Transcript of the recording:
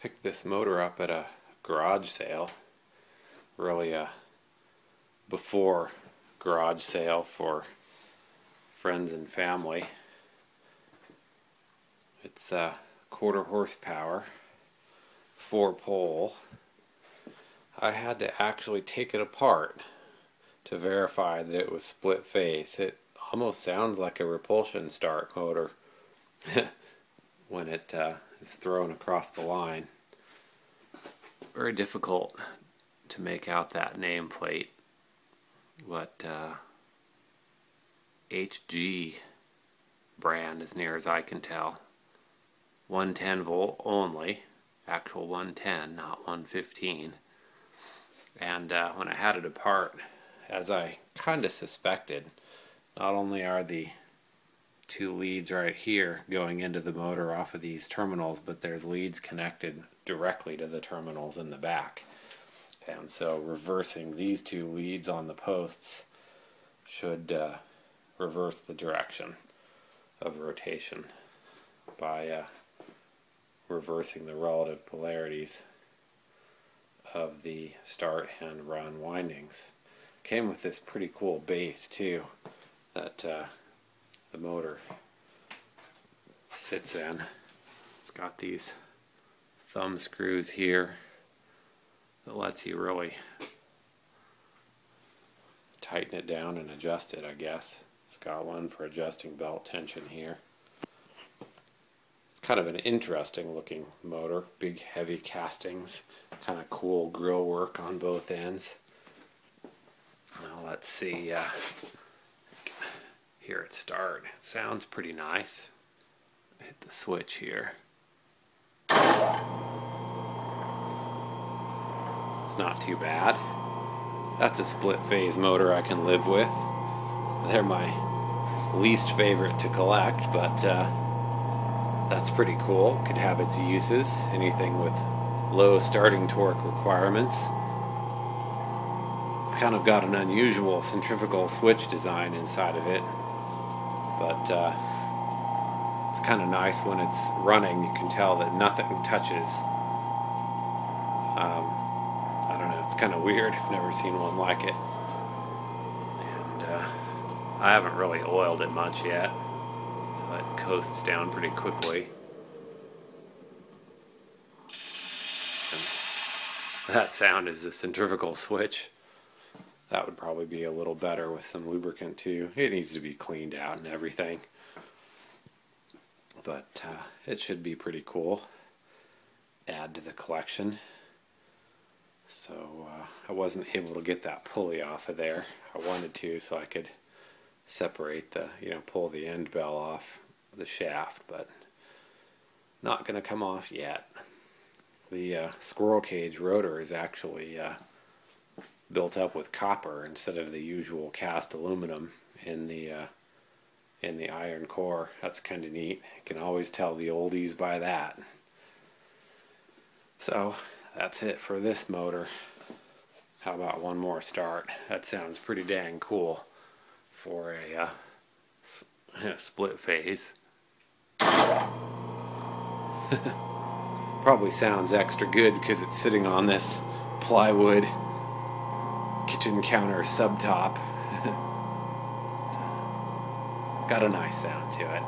picked this motor up at a garage sale. Really a before garage sale for friends and family. It's a quarter horsepower, four pole. I had to actually take it apart to verify that it was split phase. It almost sounds like a repulsion start motor when it uh, is thrown across the line. Very difficult to make out that nameplate. What uh, HG brand, as near as I can tell. 110 volt only, actual 110, not 115. And uh, when I had it apart, as I kind of suspected, not only are the two leads right here going into the motor off of these terminals, but there's leads connected directly to the terminals in the back. And so reversing these two leads on the posts should uh, reverse the direction of rotation by uh, reversing the relative polarities of the start and run windings. Came with this pretty cool base too that uh, the motor sits in. It's got these thumb screws here that lets you really tighten it down and adjust it, I guess. It's got one for adjusting belt tension here. It's kind of an interesting looking motor, big heavy castings, kind of cool grill work on both ends. Now let's see. Uh, hear it start. It sounds pretty nice. Hit the switch here. It's not too bad. That's a split phase motor I can live with. They're my least favorite to collect, but uh, that's pretty cool. Could have its uses. Anything with low starting torque requirements. It's kind of got an unusual centrifugal switch design inside of it but uh, it's kind of nice when it's running. You can tell that nothing touches. Um, I don't know. It's kind of weird. I've never seen one like it, and uh, I haven't really oiled it much yet, so it coasts down pretty quickly. And that sound is the centrifugal switch that would probably be a little better with some lubricant too. It needs to be cleaned out and everything. But uh, it should be pretty cool. Add to the collection. So uh, I wasn't able to get that pulley off of there. I wanted to so I could separate the, you know, pull the end bell off the shaft, but not going to come off yet. The uh, squirrel cage rotor is actually uh, built up with copper instead of the usual cast aluminum in the uh, in the iron core. That's kind of neat. You can always tell the oldies by that. So that's it for this motor. How about one more start? That sounds pretty dang cool for a uh, split phase. Probably sounds extra good because it's sitting on this plywood kitchen counter subtop. Got a nice sound to it.